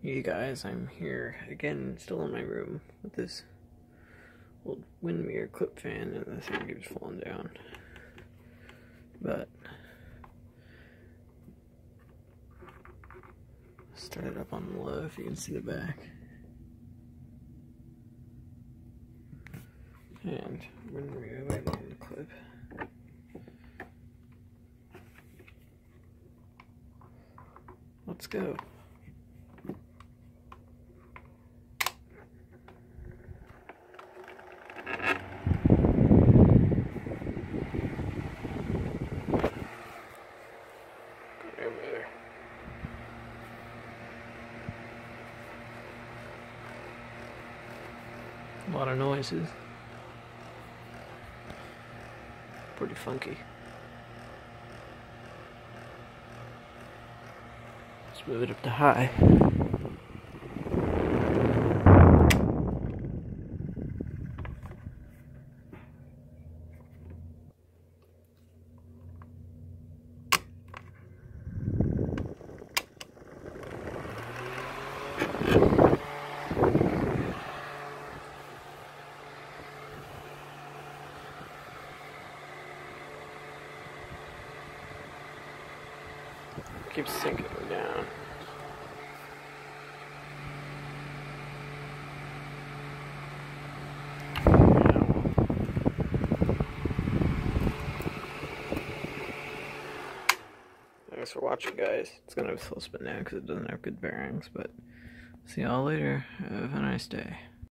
You guys, I'm here again, still in my room with this old Windmere clip fan, and the thing keeps falling down. But start it up on the low if you can see the back. And Windmere right on the clip. Let's go. A lot of noises. Pretty funky. Let's move it up to high. Keeps sinking down. Thanks for watching, guys. It's gonna slow spin now because it doesn't have good bearings, but see y'all later. Have a nice day.